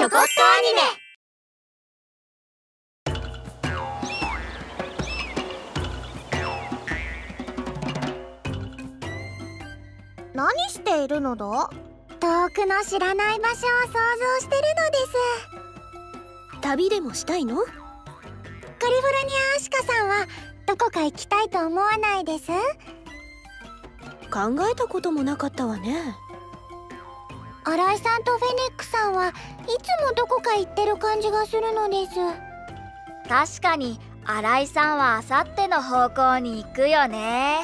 ちょこっとアニメ。何しているのだ？遠くの知らない場所を想像してるのです。旅でもしたいの？カリフォルニアアシカさんはどこか行きたいと思わないです？考えたこともなかったわね新井さんとフェネックさんはいつもどこか行ってる感じがするのです。確かに新井さんはあさっての方向に行くよね。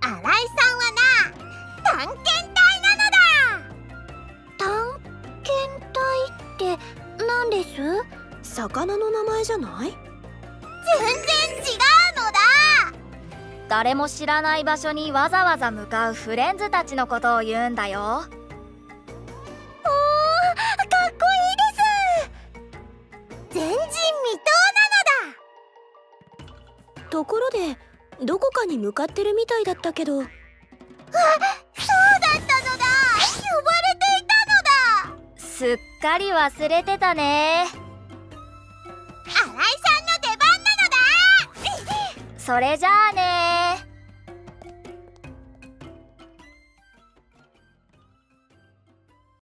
新井さんはな探検隊なのだ。探検隊って何です？魚の名前じゃない？全然違うのだ。誰も知らない場所にわざわざ向かうフレンズたちのことを言うんだよところでどこかに向かってるみたいだったけど。あそうだったのだ呼ばれていたのだ。すっかり忘れてたね。新井さんの出番なのだ。それじゃあね